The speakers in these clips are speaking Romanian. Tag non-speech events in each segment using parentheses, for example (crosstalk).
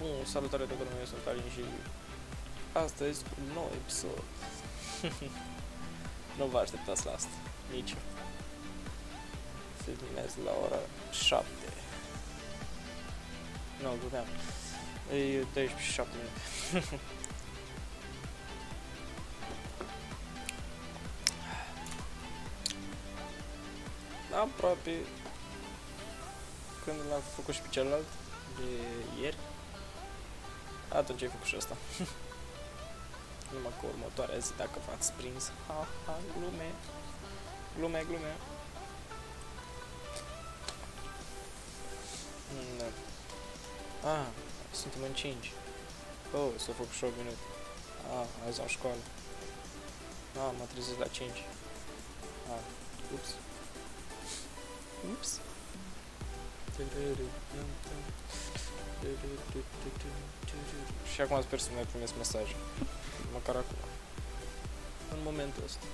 bun, salutare de lumea, eu sunt Alin și astăzi un nou episod. (laughs) nu vă așteptați la asta, nici eu. Se filmez la ora 7. Nu, glumeam. E 12 și 7 minute. (laughs) Aproape când l-am făcut și pe celălalt de ieri, atunci ai făcut și asta. (laughs) Numai cu următoarea zi, dacă v-ați prins. Ha, ha, glume. Glume, glume. Mm, da. Ah, suntem în 5. Oh, s-a făcut și 8 minute. Ah, azi am școală. Ah, mă trezesc la 5. Ah, ups. Ups. Și acum sper să mai primesc mesaje. Măcar acum. În momentul ăsta.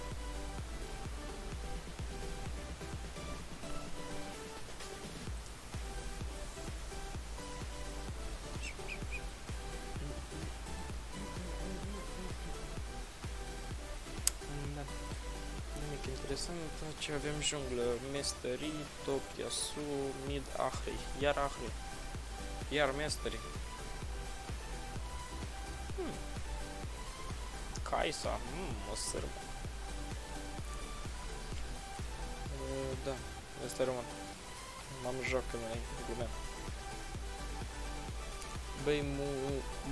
Da. Nimic interesant, ce avem junglă, Mesterii, Top, Yasuo, Mid, Ahri, iar Ahri, iar Mesterii. Hmm. Kaisa, hmm, o sârbă. Uh, da, este român. M-am joc în mai glumeam. Băi, mu,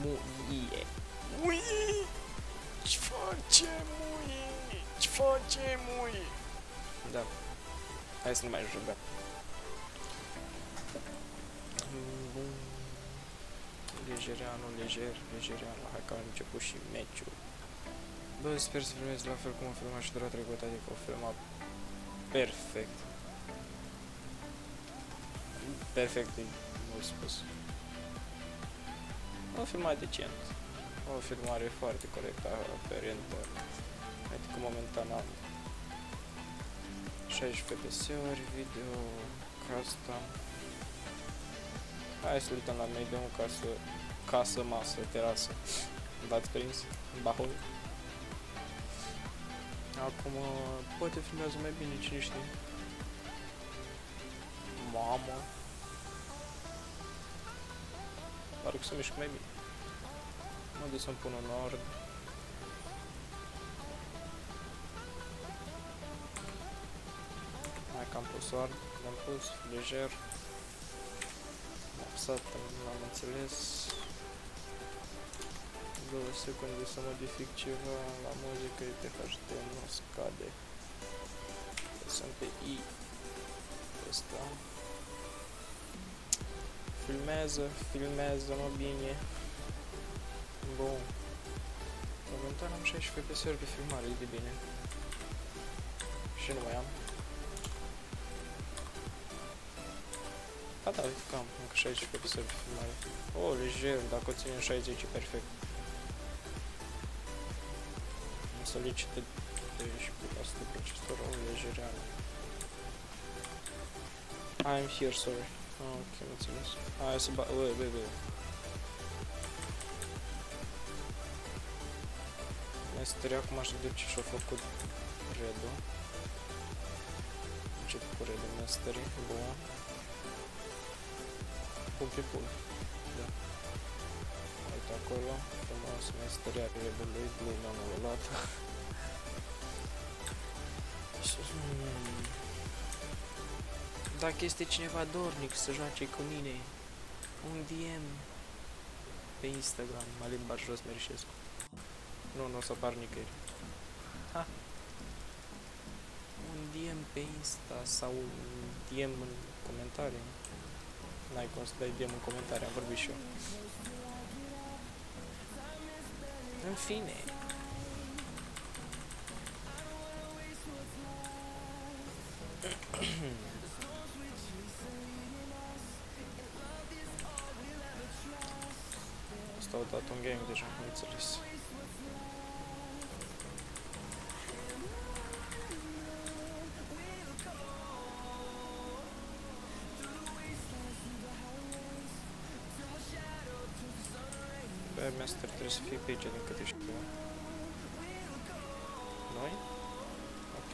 mu, ie. Muie! Ce face, muie? Ce face, muie? Da. Hai să nu mai jucăm. Lejereanu, lejer, lejereanu. Hai că am început și meciul. Bă, sper să filmez la fel cum am filmat și data trecută, adică o filmat perfect. Perfect e mult spus. O filmat decent. O filmare foarte corectă, aferentă. Adică momentan am 60 FPS-uri, video custom. Hai să uităm la medium ca să casă, masă, terasă. V-ați prins? Bahul. Acum poate filmează mai bine, cine știe. Mamă. Parcă să mișc mai bine. Mă duc să-mi pun în ordine. Hai că am pus ordine, l-am pus lejer. Am apăsat, n-am înțeles. Două secunde să modific ceva la muzică, THD nu scade. Sunt pe I. Ăsta. Filmează, filmează-mă bine. Bun. Momentan am 16 FPS-uri pe filmare, e de bine. Și nu mai am. Ba da, uite că am încă 16 FPS-uri pe filmare. O, oh, lejer, dacă o ținem 60 e perfect. Solicită 12% procesorul lejereal. I'm here, sorry. Ah, ok, am înțeles. Hai să ba... Băi, băi, băi. Mesterii acum aș duce și-a făcut redul. Încep cu redul mesterii, bun. Pun pe pun. Da. Uite acolo, frumos, mesteria redului, gluma nouă luată. (laughs) Hmm. Dacă este cineva dornic să joace cu mine, un DM pe Instagram, Malin Barjos Merișescu. Nu, nu o să apar nicăieri. Ha. Un DM pe Insta sau un DM în comentarii. N-ai cum să dai DM în comentarii, am vorbit și eu. În fine. Asta au dat un game deja, am înțeles. Aia master trebuie să fie pe aici, din câte știu. Noi? Ok.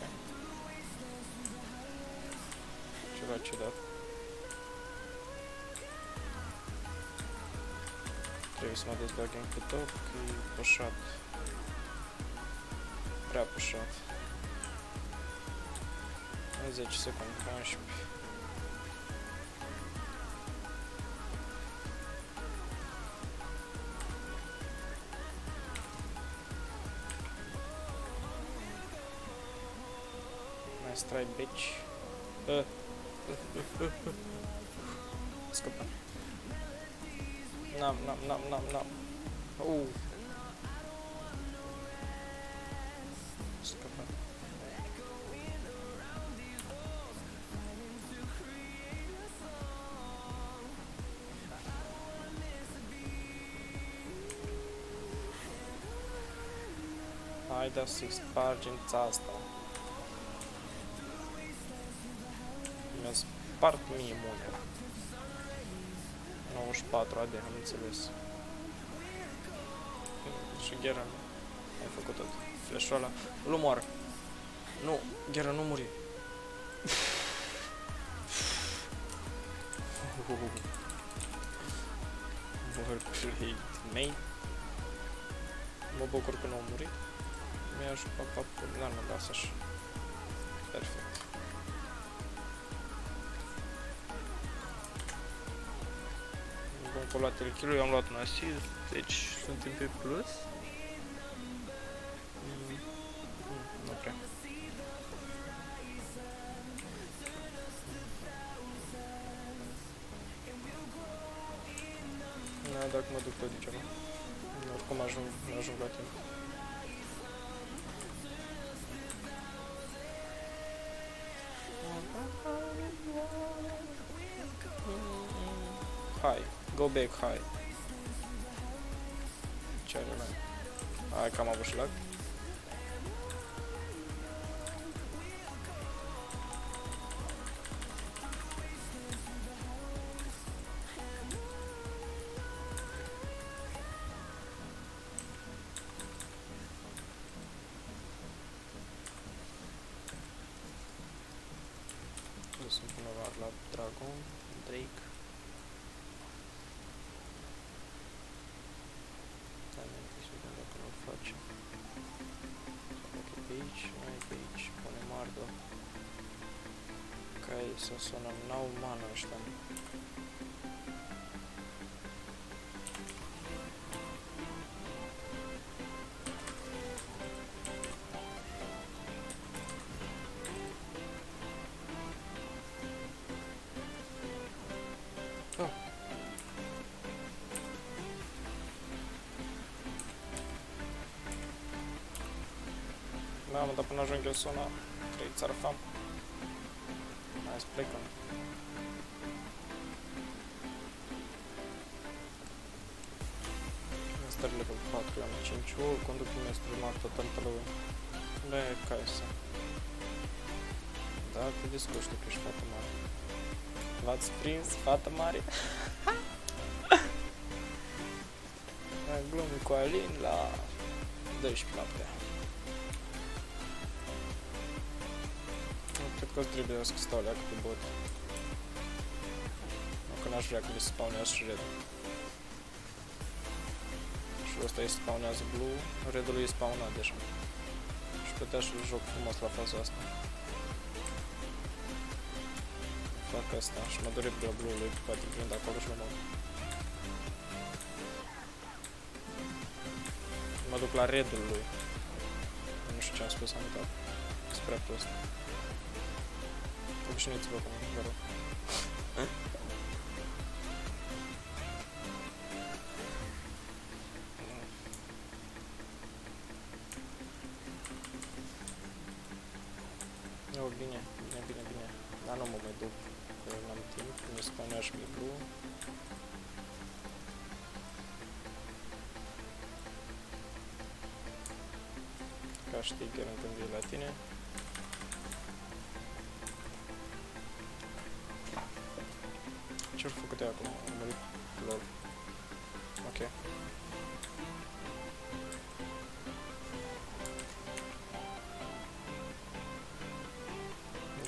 Ceva ciudat. Trebuie să mă dezbag în cu tot, că e pășat. Prea pășat. În 10 secunde, 11. Nice try, bitch. (laughs) Uh. Scăpăm. N-am, n-am, n-am, n-am, n-am. Uh. Scăpăm. Hai da să-i spargem asta. Mi-a spart mie mult. 94, ade, am înțeles. Și Ghera ai făcut tot. Flash-ul ăla. Îl omoară. Nu, Ghera nu muri. Well played, mate. Mă bucur că nu am murit. Mi-a jucat papul. Da, nu, lasă așa. Perfect. Bun, că am luat el kill am luat un assist, deci suntem pe plus. Mm, mm, nu prea. Da, dacă mă duc pe degeaba. Oricum ajung, ajung la timp. Hai, go back high. Ce are mai? Hai că am avut șlag. Mamă, dar până ajung eu sună, trei țarfam. Hai să plecăm. Master level 4, am 5 ul, conduc un master martă tantalău. Bă, ca să. Da, te descurci tu că ești fată mare. V-ați prins, fată mare? (laughs) Mai glume cu Alin la 12 noaptea. Trebuie să stau leacă pe bot. Nu că n-aș vrea că mi se spawnează și red. Și ăsta îi spawnează blue, redul îi spawnat deja. Și putea să joc frumos la faza asta. Fac asta și mă doresc de la blue-ului, poate prind acolo și mă mor. Mă duc la redul lui. Nu știu ce am spus, am uitat. Spre prost. Obișnuiți-vă cu mine,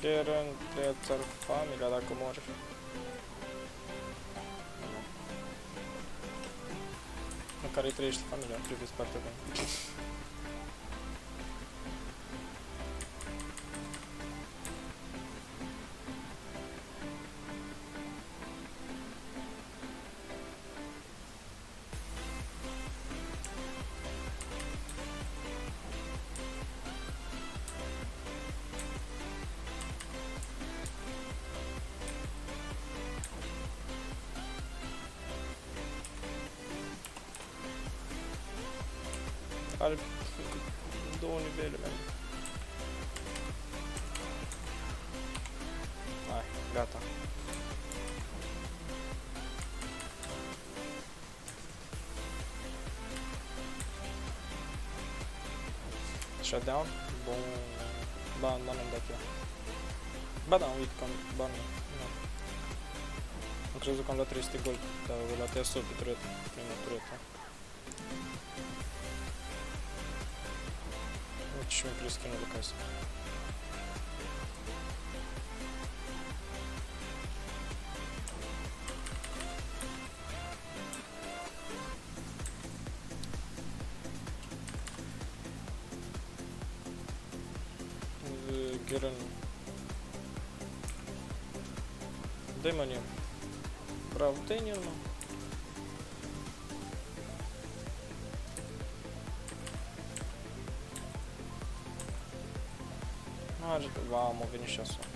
Geren, trăiați familia dacă mori. Măcar îi trăiești familia, priviți foarte bine. Are Shutdown? Bun. Ba, da, nu-mi dat eu. Ba da, uite că am... Ba nu. nu. Am crezut că am luat 300 gol, dar o luat ea sub pe turetă, prima turetă. Uite și mi-a prins skin-ul de Bravo, dai el mă. Are, vamo, veni și asta.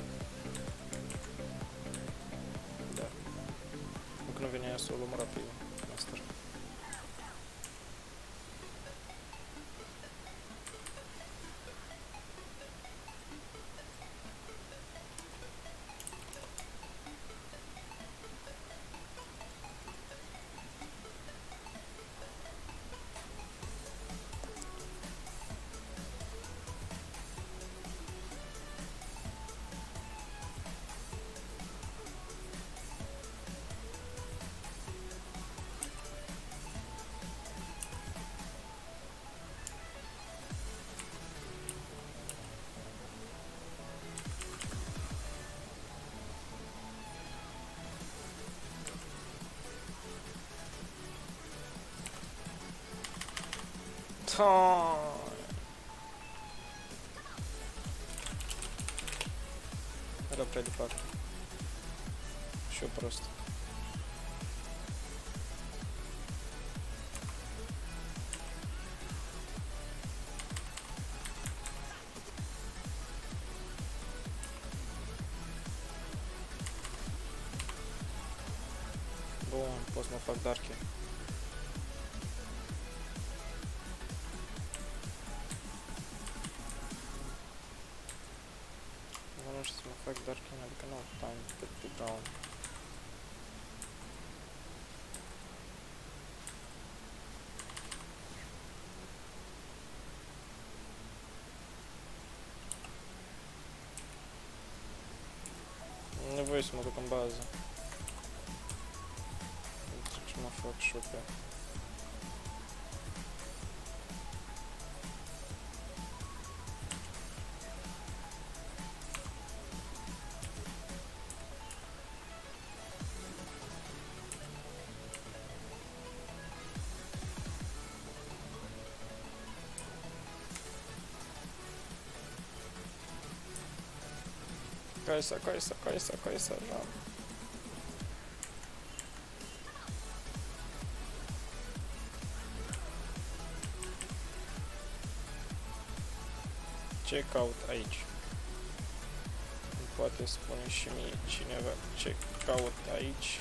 Da. Încă nu vine time. Era prea departe. Și eu prost. Bun, pot Am nevoie să mă duc în Coisa, coisa, coisa, coisa, não. Ce caut aici? Îmi poate spune și mie cineva Check out aici.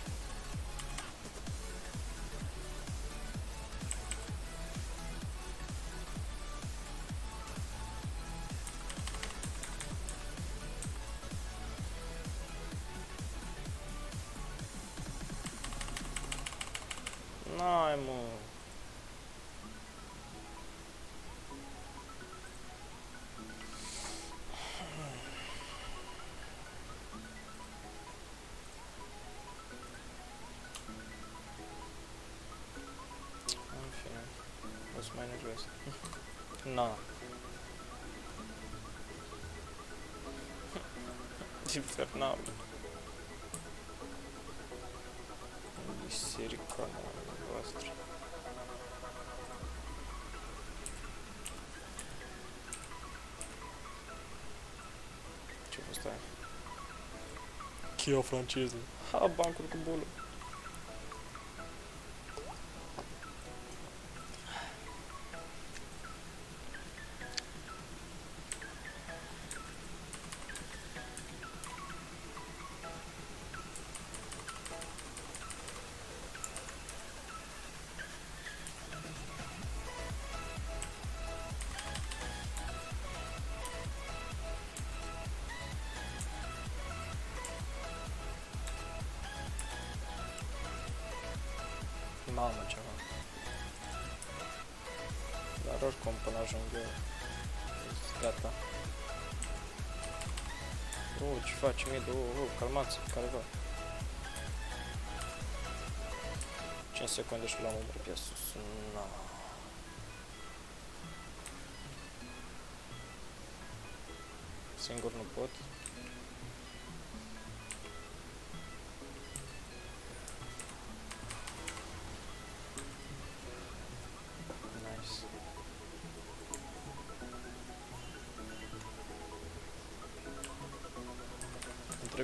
Na. (laughs) infernal. Biserica voastră. Ce a fost aia? Chia franceză. Ha, bancul cu bulă. Mamă, ajung eu, sunt gata. Oh, ce faci, mid? Oh, oh, calmați, careva. 5 secunde și l-am omorât pe sus. No. Singur nu pot.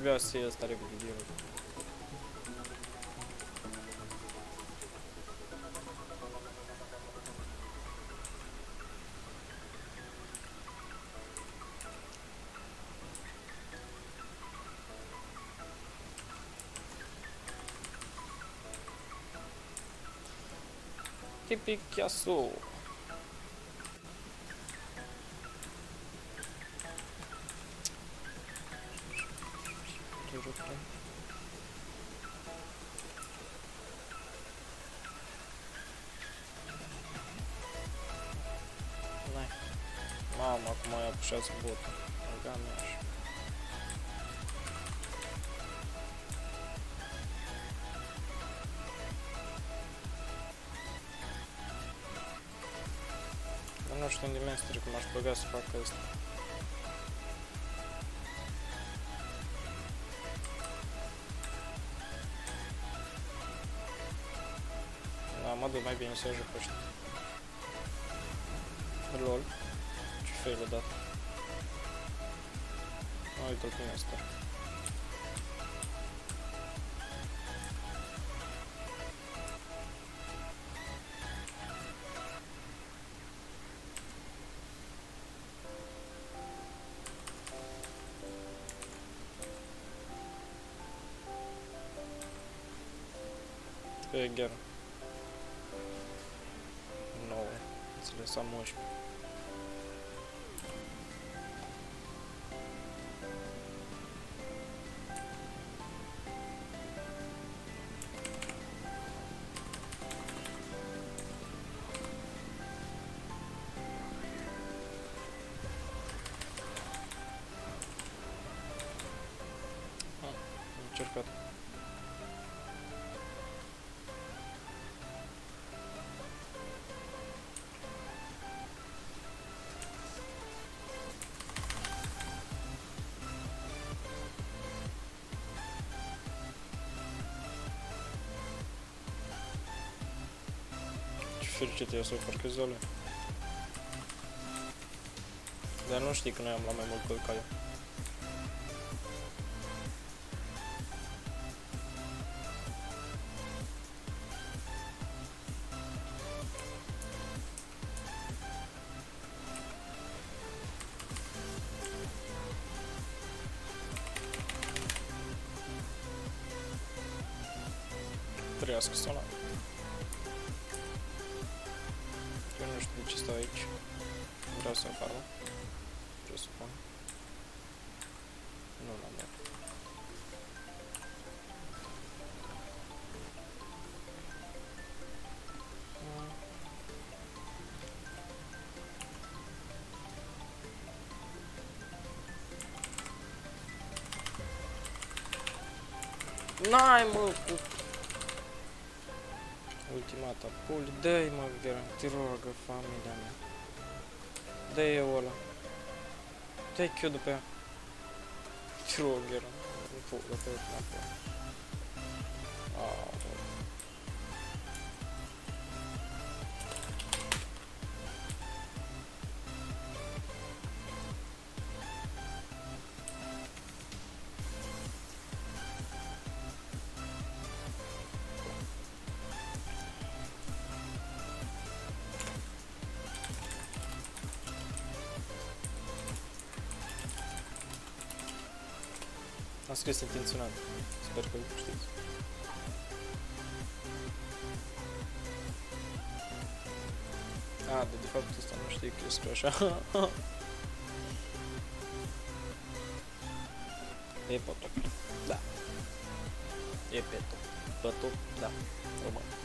Îmi trebuia să iei asta Mamă, acum i-a pușat botul. Aga mea așa. Dar nu știu unde master, cum aș băga să fac asta. Da, Uite-l pe master. Pe Ce fericit eu să parcă zole. Dar nu știi că noi am luat mai mult gol ca N-ai mă cu Ultimata puli, dă-i mă, Vera, te rogă, familia mea. Dă-i eu ăla. Dă-i Q după ea. Te Frågor. Frågor på knappar. Ja, Am scris intenționat. Sper că știți. A, de, de fapt ăsta nu știi că eu scriu așa. (laughs) e potop. Da. E petop. Potop, da. Român.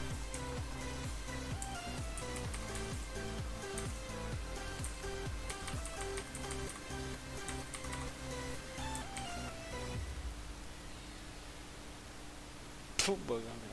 Full bug, né?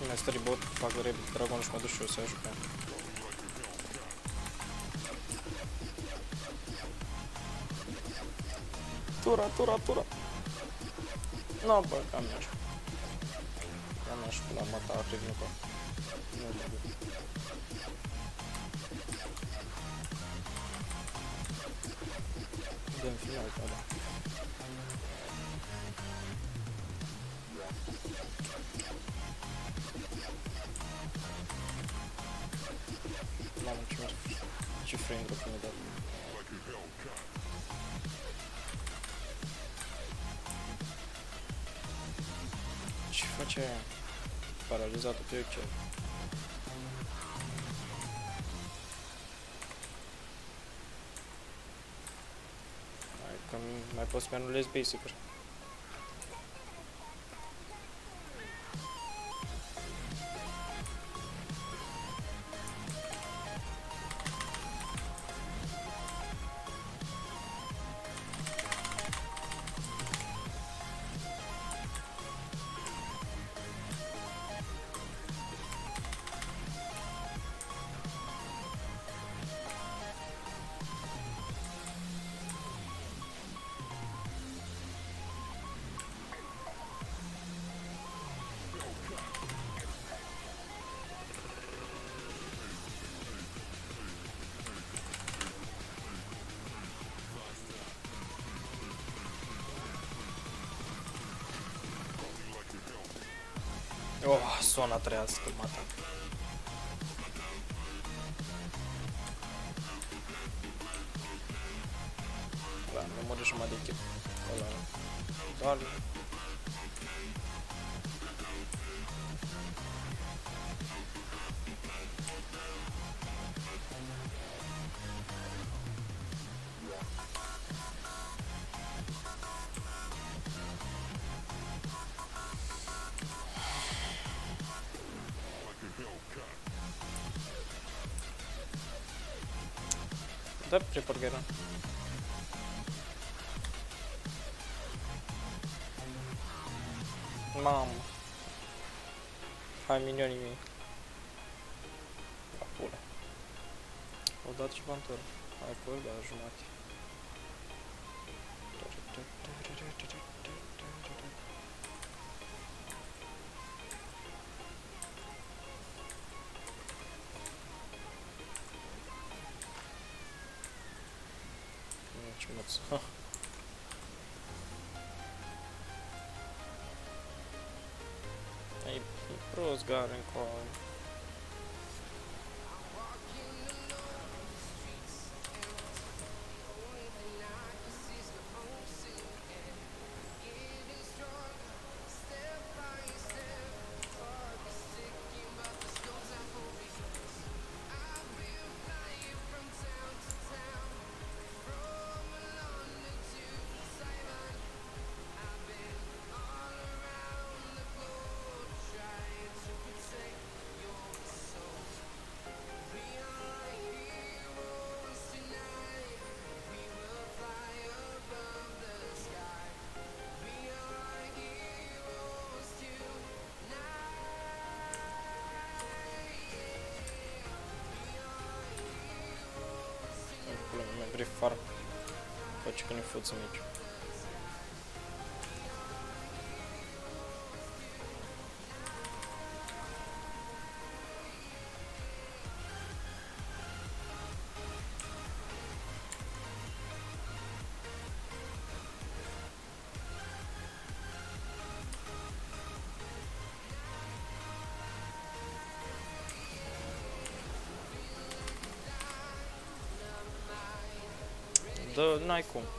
Bine, storyboard, fac de dragon și mă duc și eu să jucăm. Tura, tura, tura! No, bă, cam mi-aș. Cam mi-aș pula mata tehnică. Nu trebuie. Dăm final, da, da. Mamă, ce mi Ce frame drop mi-a dat. Ce face aia? Paralizată pe ce? Hai că mai poți să-mi anulezi basic-uri. Oh, sona trăiască, mata. Da, prepargera. Mamă. Hai minionii mei. La pule. Au dat ceva în tur. Hai că da, jumate. E, e prost mici, când e fuță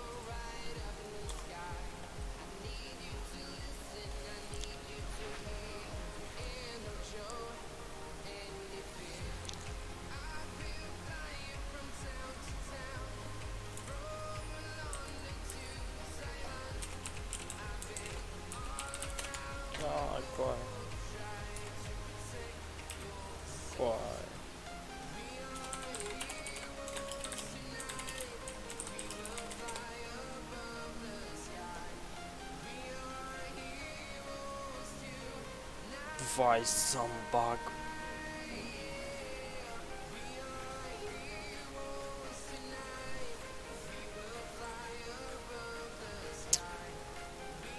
Vai să-mi bag.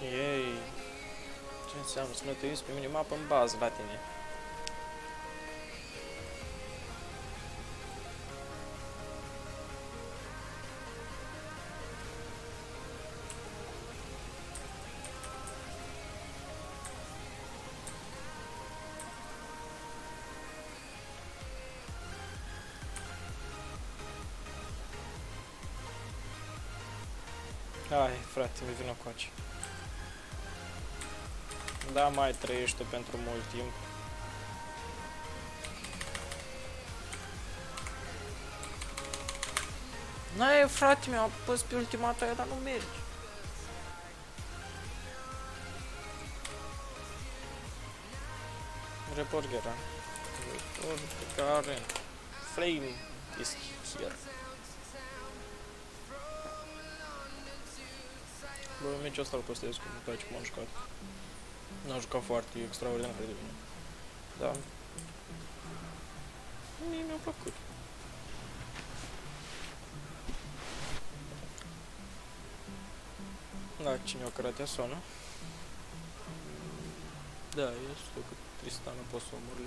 Ei, ce înseamnă să mă te uiți pe minimapă în bază la tine? Hai, frate, mi vină coace. Da, mai trăiești tu pentru mult timp. N-ai, frate, mi-a pus pe ultimata aia, dar nu mergi. Report Gera. Report Garen. Flame is here. Bă, meciul ăsta îl postez cum îmi place cum am jucat. Nu am jucat foarte extraordinar de bine. Da. Mie mi-a plăcut. Da, cine o căratea sonă. Da, este că Tristan nu pot să o omor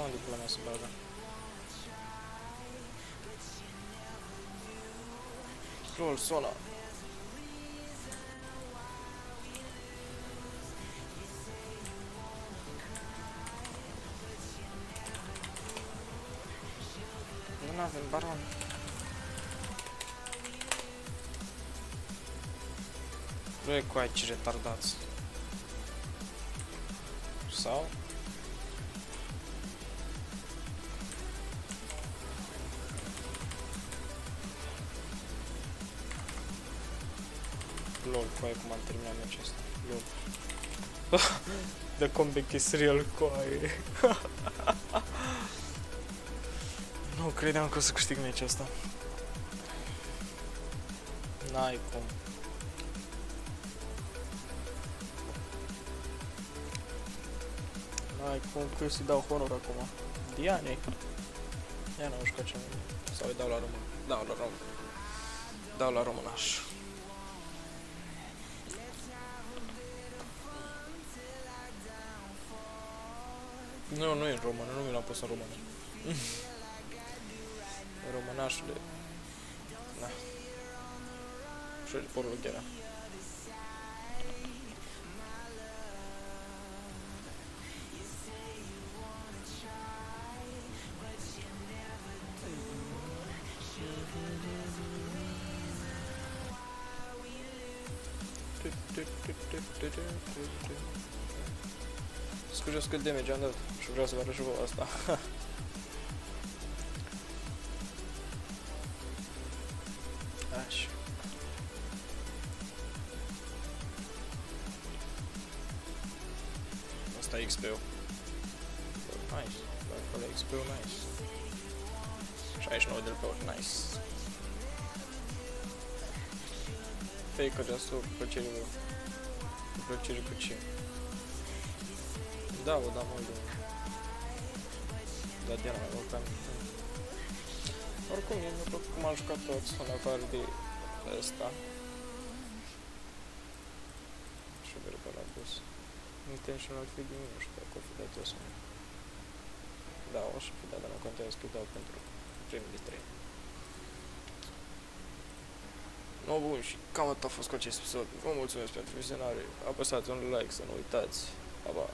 Asta unde pula mea se bagă. Lol, sona. Nu avem baron. Băi, cu aici retardați. Sau? Lol, cu aia cum am terminat meciul ăsta. Lol. (laughs) The comeback is real, coaie. (laughs) nu credeam că o să câștig meciul ăsta. N-ai cum. N-ai cum că eu să-i dau honor acum. Diane. Ia nu știu ce Sau îi dau la român. Dau la român. Dau la românaș. No, no es romano, no me lo han puesto romano. (laughs) Romanas le... Nah. Por lo que era. Scuzați cât damage am dat și vreau să vă arăt și vouă asta. (laughs) Așa. Asta e XP-ul. Nice. Acolo e XP-ul nice. 69 de pe ori, nice. Fake această plăcere, bă. Plăcere cu ce? Da, o da mult de... Da, Diana mai mult ca mine. Oricum, mie mi-a plăcut cum am jucat toți, în afară de ăsta. Și vede pe la bus. Intentional feeding, nu știu dacă o fi dat eu sau nu. Da, o să fi dat, dar nu contează că dau pentru primele trei. No, bun, și cam atât a fost cu acest episod. Vă mulțumesc pentru vizionare. Apăsați un like, să nu uitați. Pa, pa!